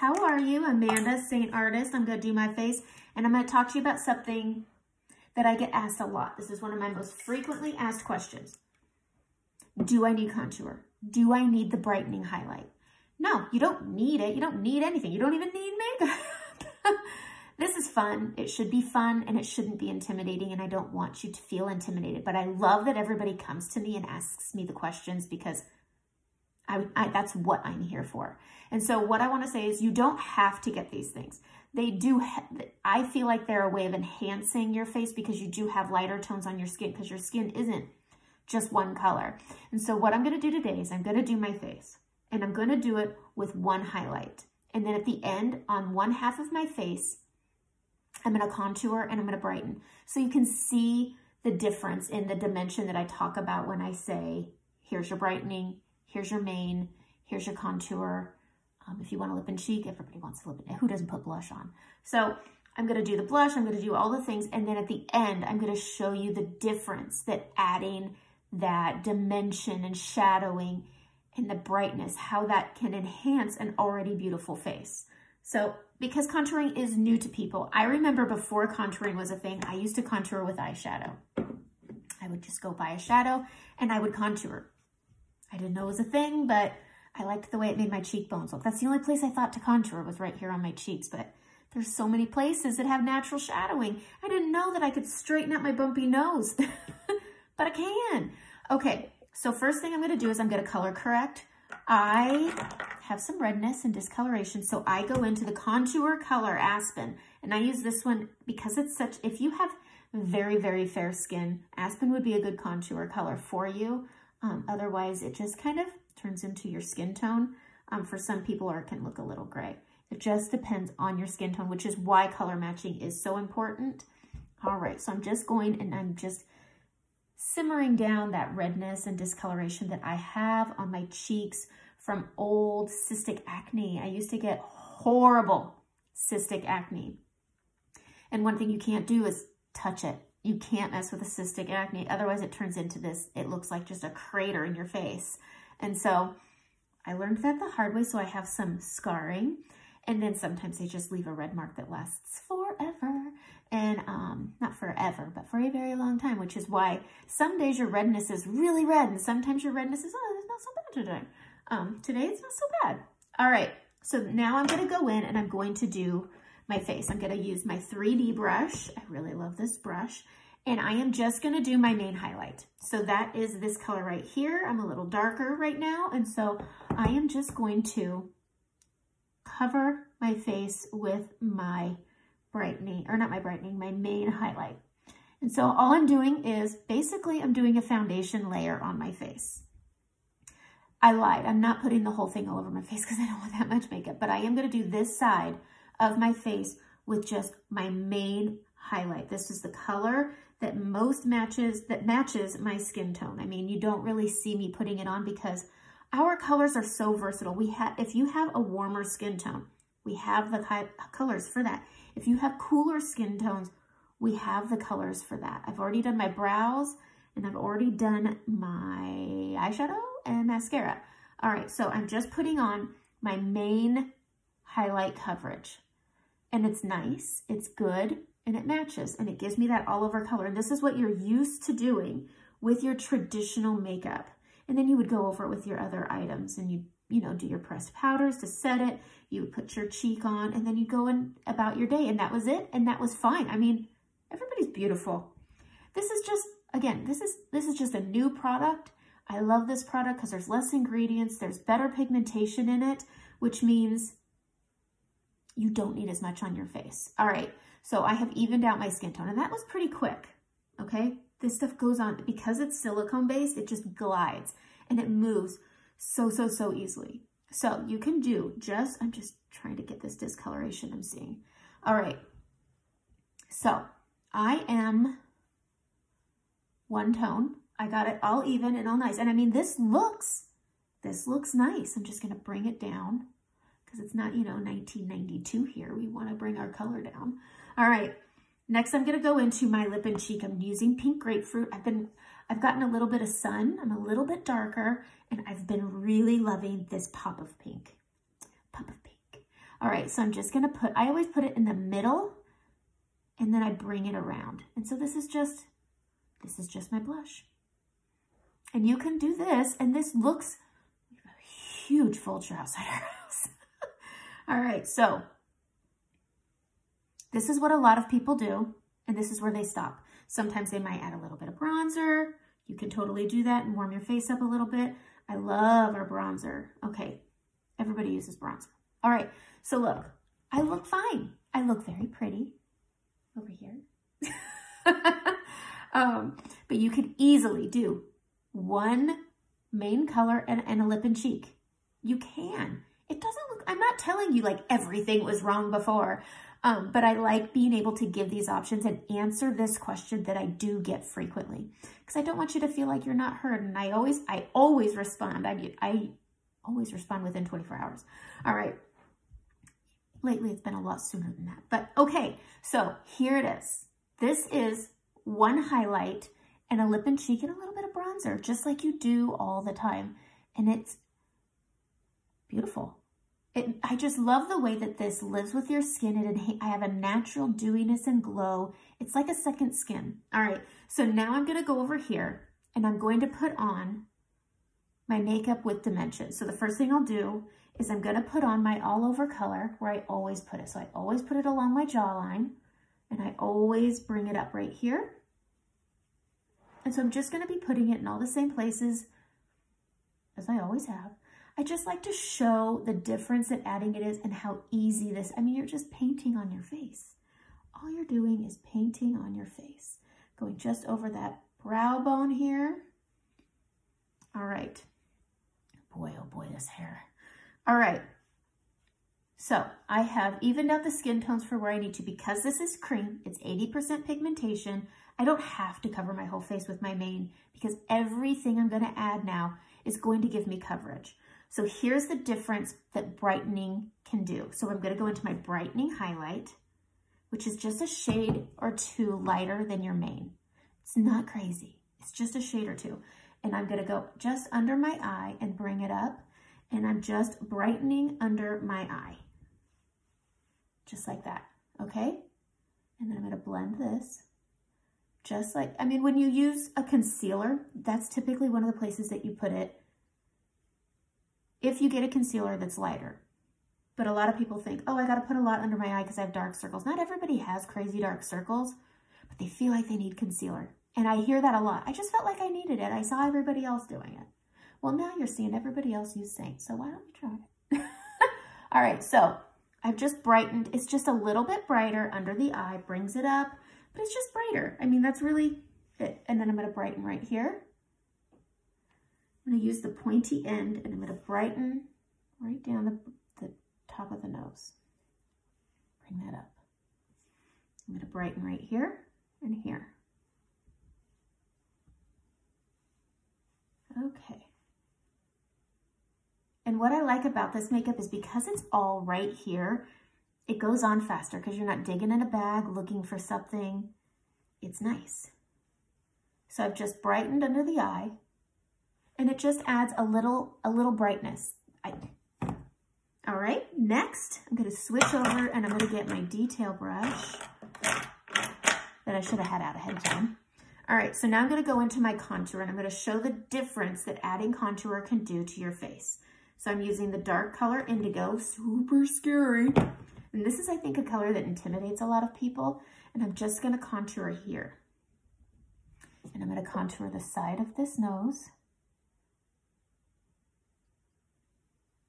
how are you? Amanda, Seint Artist. I'm going to do my face and I'm going to talk to you about something that I get asked a lot. This is one of my most frequently asked questions. Do I need contour? Do I need the brightening highlight? No, you don't need it. You don't need anything. You don't even need makeup. this is fun. It should be fun and it shouldn't be intimidating and I don't want you to feel intimidated. But I love that everybody comes to me and asks me the questions because I, I, that's what I'm here for. And so what I want to say is you don't have to get these things. They do, I feel like they're a way of enhancing your face because you do have lighter tones on your skin because your skin isn't just one color. And so what I'm going to do today is I'm going to do my face and I'm going to do it with one highlight. And then at the end on one half of my face, I'm going to contour and I'm going to brighten. So you can see the difference in the dimension that I talk about when I say, here's your brightening, here's your main, here's your contour. Um, if you want a lip and cheek, everybody wants a lip and who doesn't put blush on? So I'm going to do the blush, I'm going to do all the things. And then at the end, I'm going to show you the difference that adding that dimension and shadowing and the brightness, how that can enhance an already beautiful face. So because contouring is new to people, I remember before contouring was a thing, I used to contour with eyeshadow. I would just go buy a shadow and I would contour. I didn't know it was a thing, but I liked the way it made my cheekbones look. That's the only place I thought to contour was right here on my cheeks, but there's so many places that have natural shadowing. I didn't know that I could straighten out my bumpy nose, but I can. Okay, so first thing I'm gonna do is I'm gonna color correct. I have some redness and discoloration, so I go into the Contour Color Aspen, and I use this one because it's such, if you have very, very fair skin, Aspen would be a good contour color for you. Um, otherwise, it just kind of turns into your skin tone. Um, for some people, or it can look a little gray. It just depends on your skin tone, which is why color matching is so important. All right, so I'm just going and I'm just simmering down that redness and discoloration that I have on my cheeks from old cystic acne. I used to get horrible cystic acne. And one thing you can't do is touch it. You can't mess with a cystic acne. Otherwise, it turns into this, it looks like just a crater in your face. And so I learned that the hard way, so I have some scarring. And then sometimes they just leave a red mark that lasts forever. And um, not forever, but for a very long time, which is why some days your redness is really red and sometimes your redness is, oh, it's not so bad today. Um, today it's not so bad. All right, so now I'm gonna go in and I'm going to do my face. I'm gonna use my 3D brush. I really love this brush. And I am just gonna do my main highlight. So that is this color right here. I'm a little darker right now. And so I am just going to cover my face with my brightening, or not my brightening, my main highlight. And so all I'm doing is basically I'm doing a foundation layer on my face. I lied. I'm not putting the whole thing all over my face because I don't want that much makeup, but I am going to do this side of my face with just my main highlight. This is the color that most matches, that matches my skin tone. I mean, you don't really see me putting it on because our colors are so versatile. We have, if you have a warmer skin tone, we have the colors for that. If you have cooler skin tones, we have the colors for that. I've already done my brows and I've already done my eyeshadow and mascara. All right, so I'm just putting on my main highlight coverage. And it's nice, it's good, and it matches, and it gives me that all over color. And this is what you're used to doing with your traditional makeup. And then you would go over it with your other items and you, you know, do your pressed powders to set it. You would put your cheek on and then you go in about your day and that was it. And that was fine. I mean, everybody's beautiful. This is just, again, this is, this is just a new product. I love this product because there's less ingredients. There's better pigmentation in it, which means you don't need as much on your face. All right, so I have evened out my skin tone and that was pretty quick, okay? this stuff goes on, because it's silicone based, it just glides and it moves so, so, so easily. So you can do just, I'm just trying to get this discoloration I'm seeing. All right. So I am one tone. I got it all even and all nice. And I mean, this looks, this looks nice. I'm just to bring it down because it's not, you know, 1992 here. We want to bring our color down. All right. Next, I'm going to go into my lip and cheek. I'm using pink grapefruit. I've been, I've gotten a little bit of sun. I'm a little bit darker, and I've been really loving this pop of pink. Pop of pink. All right, so I'm just gonna put, I always put it in the middle and then I bring it around. And so this is just, this is just my blush. And you can do this, and this looks a huge vulture outside our house. All right, so this is what a lot of people do, and this is where they stop. Sometimes they might add a little bit of bronzer. You can totally do that and warm your face up a little bit. I love our bronzer. Okay, everybody uses bronzer. All right, so look, I look fine. I look very pretty over here. um, but you could easily do one main color and, and a lip and cheek. You can. It doesn't I'm not telling you like everything was wrong before, um, but I like being able to give these options and answer this question that I do get frequently because I don't want you to feel like you're not heard. And I always, I always respond. I, I always respond within 24 hours. All right. Lately, it's been a lot sooner than that. But okay, so here it is. This is one highlight and a lip and cheek and a little bit of bronzer, just like you do all the time. And it's beautiful. It, I just love the way that this lives with your skin. It, I have a natural dewiness and glow. It's like a second skin. All right, so now I'm going to go over here and I'm going to put on my makeup with dimension. So the first thing I'll do is I'm going to put on my all over color where I always put it. So I always put it along my jawline and I always bring it up right here. And so I'm just going to be putting it in all the same places as I always have. I just like to show the difference that adding it is and how easy this, I mean, you're just painting on your face. All you're doing is painting on your face. Going just over that brow bone here. All right. Boy, oh boy, this hair. All right. So I have evened out the skin tones for where I need to. Because this is cream, it's 80% pigmentation. I don't have to cover my whole face with my main because everything I'm going to add now is going to give me coverage. So here's the difference that brightening can do. So I'm going to go into my brightening highlight, which is just a shade or two lighter than your main. It's not crazy. It's just a shade or two. And I'm going to go just under my eye and bring it up. And I'm just brightening under my eye. Just like that. Okay? And then I'm going to blend this. Just like, I mean, when you use a concealer, that's typically one of the places that you put it if you get a concealer that's lighter. But a lot of people think, oh, I got to put a lot under my eye because I have dark circles. Not everybody has crazy dark circles, but they feel like they need concealer. And I hear that a lot. I just felt like I needed it. I saw everybody else doing it. Well, now you're seeing everybody else use Seint, so why don't you try it? All right, so I've just brightened. It's just a little bit brighter under the eye, brings it up, but it's just brighter. I mean, that's really it. And then I'm to brighten right here. I'm to use the pointy end and I'm to brighten right down the, the top of the nose. Bring that up. I'm to brighten right here and here. Okay. And what I like about this makeup is because it's all right here, it goes on faster because you're not digging in a bag looking for something. It's nice. So I've just brightened under the eye and it just adds a little, a little brightness. I, all right, next I'm gonna switch over and I'm gonna get my detail brush that I should have had out ahead of time. All right, so now I'm gonna go into my contour and I'm gonna show the difference that adding contour can do to your face. So I'm using the dark color indigo, super scary. And this is, I think, a color that intimidates a lot of people. And I'm just gonna contour here. And I'm gonna contour the side of this nose.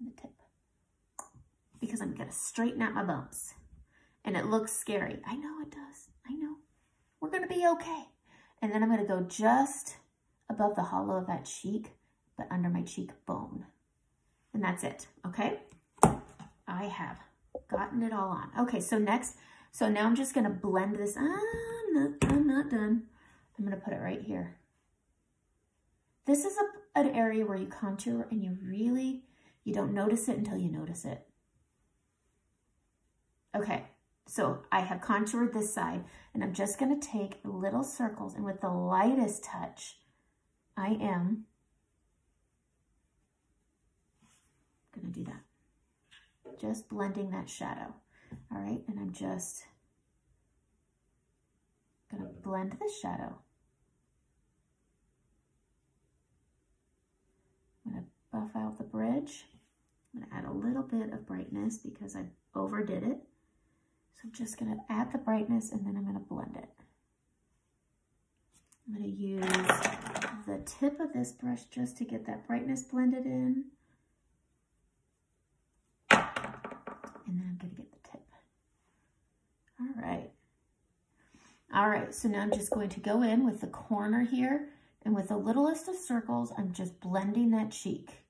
The tip because I'm to straighten out my bumps. And it looks scary. I know it does. I know. We're to be okay. And then I'm to go just above the hollow of that cheek, but under my cheekbone. And that's it, okay? I have gotten it all on. Okay, so next, so now I'm just to blend this. I'm not, I'm not done. I'm to put it right here. This is a, an area where you contour and you really you don't notice it until you notice it. Okay, so I have contoured this side and I'm just gonna take little circles and with the lightest touch, I am gonna do that. just blending that shadow. All right, and I'm just gonna blend the shadow. I'm gonna buff out the bridge. I'm gonna add a little bit of brightness because I overdid it. So I'm just gonna add the brightness and then I'm gonna blend it. I'm gonna use the tip of this brush just to get that brightness blended in. And then I'm gonna get the tip. All right. All right, so now I'm just going to go in with the corner here and with the littlest of circles, I'm just blending that cheek.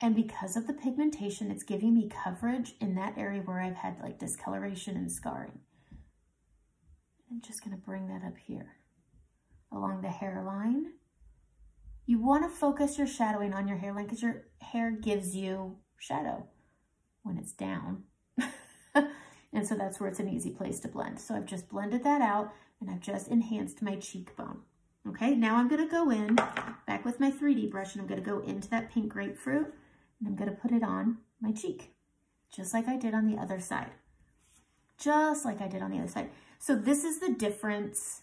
And because of the pigmentation, it's giving me coverage in that area where I've had like discoloration and scarring. I'm just gonna bring that up here along the hairline. You wanna focus your shadowing on your hairline because your hair gives you shadow when it's down. and so that's where it's an easy place to blend. So I've just blended that out and I've just enhanced my cheekbone. Okay, now I'm gonna go in back with my 3D brush and I'm gonna go into that pink grapefruit and I'm gonna put it on my cheek, just like I did on the other side. Just like I did on the other side. So this is the difference.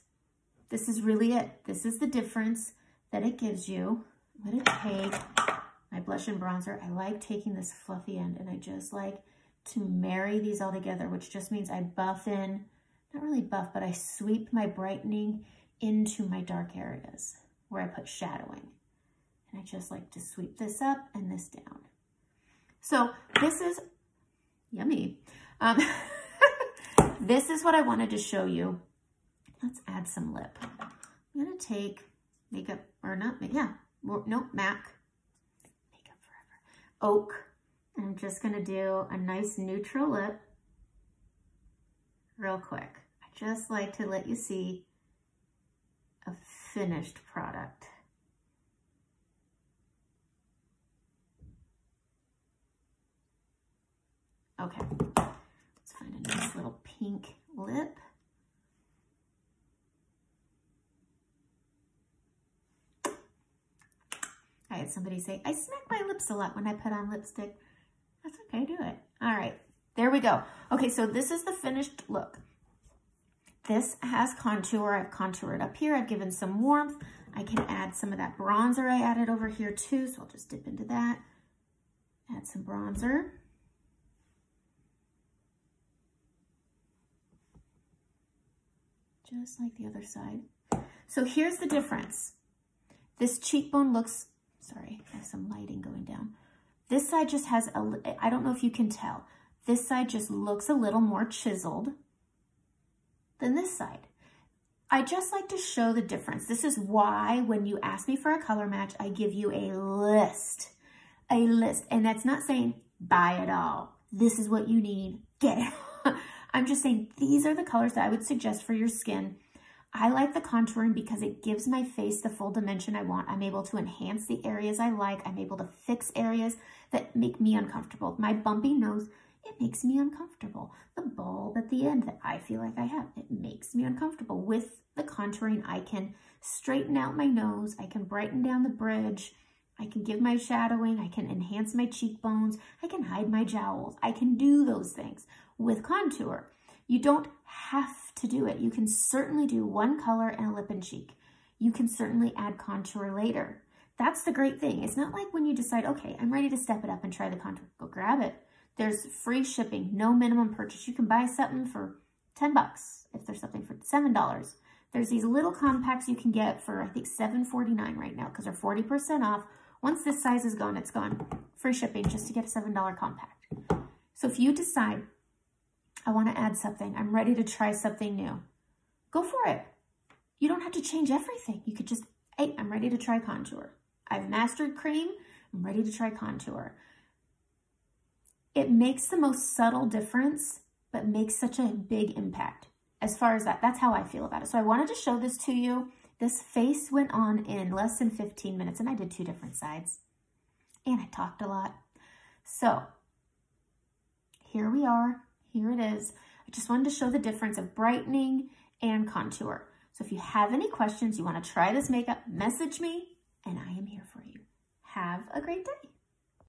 This is really it. This is the difference that it gives you. I'm gonna take my blush and bronzer. I like taking this fluffy end and I just like to marry these all together, which just means I buff in, not really buff, but I sweep my brightening into my dark areas where I put shadowing. And I just like to sweep this up and this down. So this is yummy. Um, this is what I wanted to show you. Let's add some lip. I'm gonna take makeup, or not, yeah, no, MAC, Makeup Forever, Oak. I'm just gonna do a nice neutral lip real quick. I just like to let you see a finished product. Okay, let's find a nice little pink lip. I had somebody say, I smack my lips a lot when I put on lipstick. That's okay, do it. All right, there we go. Okay, so this is the finished look. This has contour. I've contoured up here. I've given some warmth. I can add some of that bronzer I added over here too, so I'll just dip into that. Add some bronzer. Just like the other side. So here's the difference. This cheekbone looks, sorry, I have some lighting going down. This side just has, a, I don't know if you can tell, this side just looks a little more chiseled than this side. I just like to show the difference. This is why when you ask me for a color match, I give you a list, a list. And that's not saying buy it all. This is what you need, get it. I'm just saying these are the colors that I would suggest for your skin. I like the contouring because it gives my face the full dimension I want. I'm able to enhance the areas I like. I'm able to fix areas that make me uncomfortable. My bumpy nose, it makes me uncomfortable. The bulb at the end that I feel like I have, it makes me uncomfortable. With the contouring, I can straighten out my nose. I can brighten down the bridge. I can give my shadowing. I can enhance my cheekbones. I can hide my jowls. I can do those things with contour. You don't have to do it. You can certainly do one color and a lip and cheek. You can certainly add contour later. That's the great thing. It's not like when you decide, okay, I'm ready to step it up and try the contour. Go grab it. There's free shipping, no minimum purchase. You can buy something for 10 bucks if there's something for $7. There's these little compacts you can get for, I think, $7.49 right now because they're 40% off. Once this size is gone, it's gone. Free shipping just to get a $7 compact. So if you decide I want to add something. I'm ready to try something new. Go for it. You don't have to change everything. You could just, hey, I'm ready to try contour. I've mastered cream. I'm ready to try contour. It makes the most subtle difference, but makes such a big impact. As far as that, that's how I feel about it. So I wanted to show this to you. This face went on in less than 15 minutes, and I did two different sides. And I talked a lot. So here we are. Here it is. I just wanted to show the difference of brightening and contour. So if you have any questions, you want to try this makeup, message me and I am here for you. Have a great day.